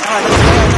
vai, vai.